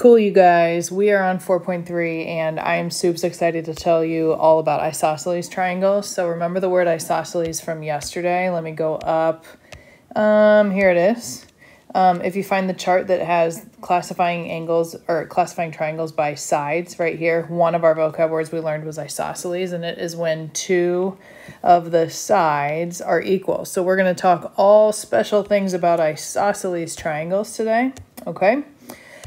Cool, you guys. We are on 4.3, and I am super excited to tell you all about isosceles triangles. So remember the word isosceles from yesterday. Let me go up. Um, here it is. Um, if you find the chart that has classifying angles or classifying triangles by sides right here, one of our vocab words we learned was isosceles, and it is when two of the sides are equal. So we're going to talk all special things about isosceles triangles today, okay?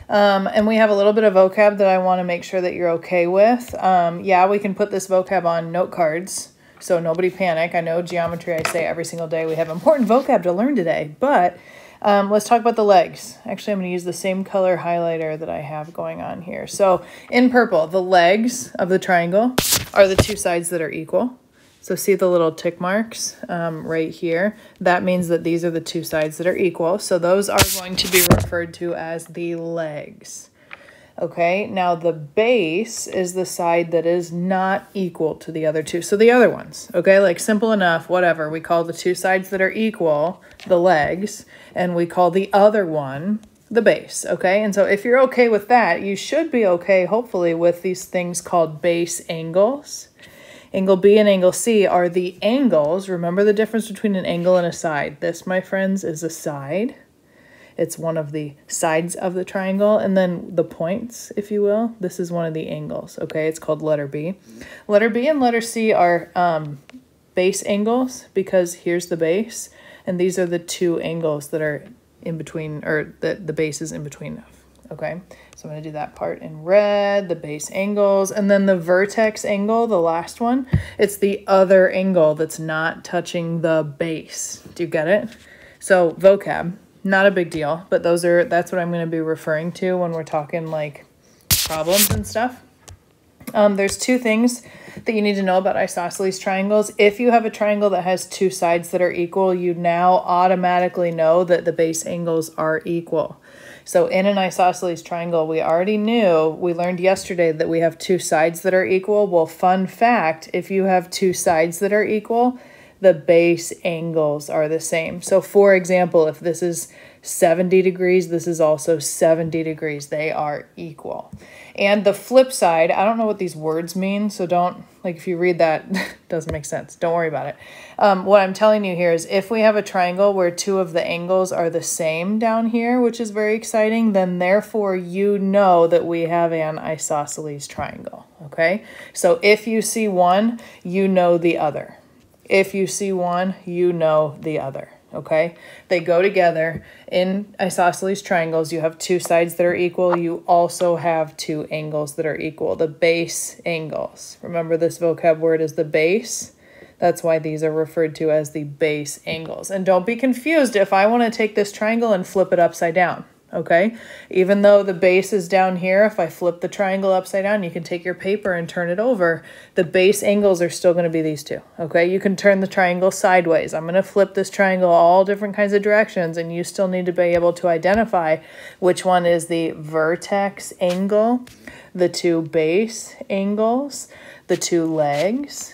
Um, and we have a little bit of vocab that I want to make sure that you're okay with. Um, yeah, we can put this vocab on note cards, so nobody panic. I know geometry, I say every single day we have important vocab to learn today, but um, let's talk about the legs. Actually, I'm going to use the same color highlighter that I have going on here. So in purple, the legs of the triangle are the two sides that are equal. So see the little tick marks um, right here? That means that these are the two sides that are equal. So those are going to be referred to as the legs. Okay, now the base is the side that is not equal to the other two. So the other ones, okay, like simple enough, whatever. We call the two sides that are equal the legs, and we call the other one the base, okay? And so if you're okay with that, you should be okay, hopefully, with these things called base angles. Angle B and angle C are the angles. Remember the difference between an angle and a side. This, my friends, is a side. It's one of the sides of the triangle. And then the points, if you will, this is one of the angles, okay? It's called letter B. Letter B and letter C are um, base angles because here's the base. And these are the two angles that are in between, or the, the base is in between of. Okay, so I'm going to do that part in red, the base angles, and then the vertex angle, the last one, it's the other angle that's not touching the base. Do you get it? So vocab, not a big deal, but those are, that's what I'm going to be referring to when we're talking like problems and stuff. Um, there's two things that you need to know about isosceles triangles. If you have a triangle that has two sides that are equal, you now automatically know that the base angles are equal. So in an isosceles triangle, we already knew, we learned yesterday that we have two sides that are equal. Well, fun fact, if you have two sides that are equal, the base angles are the same. So for example, if this is 70 degrees, this is also 70 degrees. They are equal. And the flip side, I don't know what these words mean, so don't, like if you read that, doesn't make sense. Don't worry about it. Um, what I'm telling you here is if we have a triangle where two of the angles are the same down here, which is very exciting, then therefore you know that we have an isosceles triangle, okay? So if you see one, you know the other. If you see one, you know the other okay? They go together in isosceles triangles. You have two sides that are equal. You also have two angles that are equal, the base angles. Remember this vocab word is the base. That's why these are referred to as the base angles. And don't be confused if I want to take this triangle and flip it upside down okay? Even though the base is down here, if I flip the triangle upside down, you can take your paper and turn it over. The base angles are still going to be these two, okay? You can turn the triangle sideways. I'm going to flip this triangle all different kinds of directions, and you still need to be able to identify which one is the vertex angle, the two base angles, the two legs,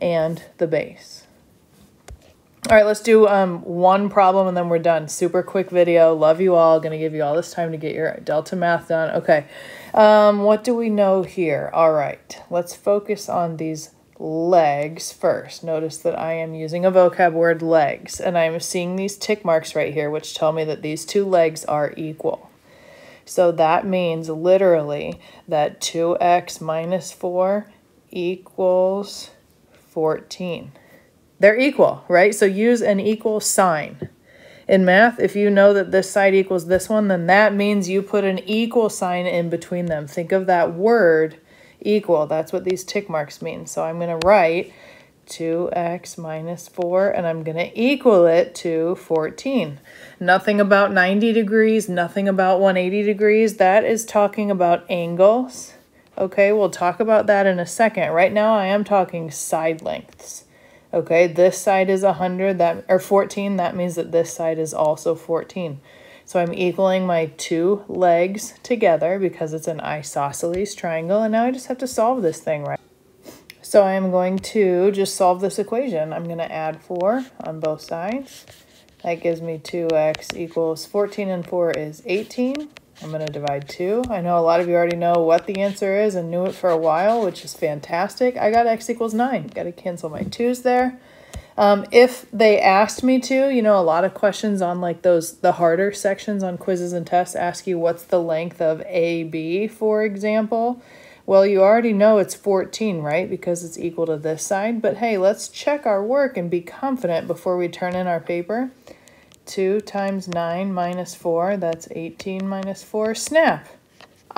and the base. All right, let's do um, one problem and then we're done. Super quick video. Love you all. Going to give you all this time to get your Delta math done. Okay, um, what do we know here? All right, let's focus on these legs first. Notice that I am using a vocab word legs and I'm seeing these tick marks right here which tell me that these two legs are equal. So that means literally that 2x minus 4 equals 14. They're equal, right? So use an equal sign. In math, if you know that this side equals this one, then that means you put an equal sign in between them. Think of that word equal. That's what these tick marks mean. So I'm going to write 2x minus 4, and I'm going to equal it to 14. Nothing about 90 degrees, nothing about 180 degrees. That is talking about angles. Okay, we'll talk about that in a second. Right now, I am talking side lengths. Okay, this side is 100, that or 14, that means that this side is also 14. So I'm equaling my two legs together because it's an isosceles triangle, and now I just have to solve this thing, right? So I'm going to just solve this equation. I'm going to add 4 on both sides. That gives me 2x equals 14 and 4 is 18. I'm going to divide 2. I know a lot of you already know what the answer is and knew it for a while, which is fantastic. I got x equals 9. Got to cancel my 2's there. Um, if they asked me to, you know, a lot of questions on like those, the harder sections on quizzes and tests ask you what's the length of AB, for example. Well, you already know it's 14, right? Because it's equal to this side. But hey, let's check our work and be confident before we turn in our paper. 2 times 9 minus 4, that's 18 minus 4, snap.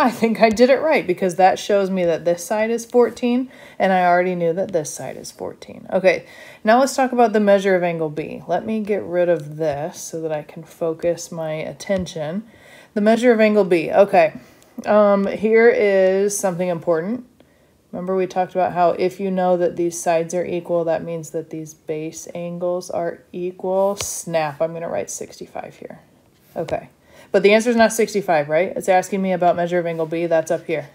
I think I did it right because that shows me that this side is 14 and I already knew that this side is 14. Okay, now let's talk about the measure of angle B. Let me get rid of this so that I can focus my attention. The measure of angle B. Okay, um, here is something important. Remember we talked about how if you know that these sides are equal, that means that these base angles are equal. Snap, I'm going to write 65 here. Okay. But the answer is not 65, right? It's asking me about measure of angle B. That's up here.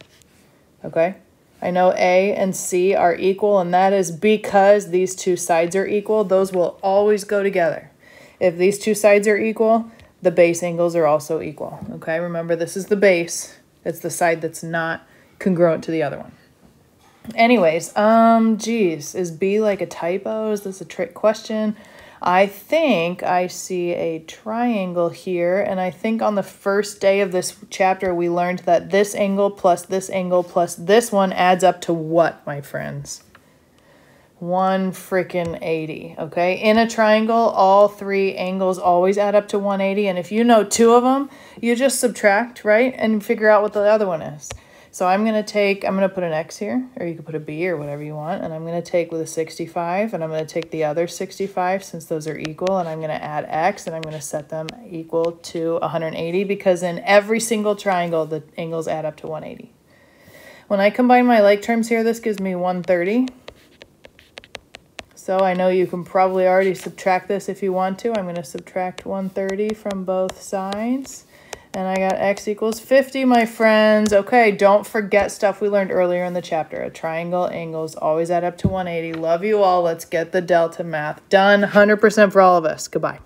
Okay? I know A and C are equal, and that is because these two sides are equal. Those will always go together. If these two sides are equal, the base angles are also equal. Okay? Remember, this is the base. It's the side that's not congruent to the other one. Anyways, um, geez, is B like a typo? Is this a trick question? I think I see a triangle here, and I think on the first day of this chapter, we learned that this angle plus this angle plus this one adds up to what, my friends? One freaking 80, okay? In a triangle, all three angles always add up to 180, and if you know two of them, you just subtract, right? And figure out what the other one is. So I'm going to take, I'm going to put an X here, or you could put a B or whatever you want, and I'm going to take with a 65, and I'm going to take the other 65 since those are equal, and I'm going to add X, and I'm going to set them equal to 180 because in every single triangle, the angles add up to 180. When I combine my like terms here, this gives me 130. So I know you can probably already subtract this if you want to. I'm going to subtract 130 from both sides. And I got x equals 50, my friends. Okay, don't forget stuff we learned earlier in the chapter. A triangle angles always add up to 180. Love you all. Let's get the delta math done. 100% for all of us. Goodbye.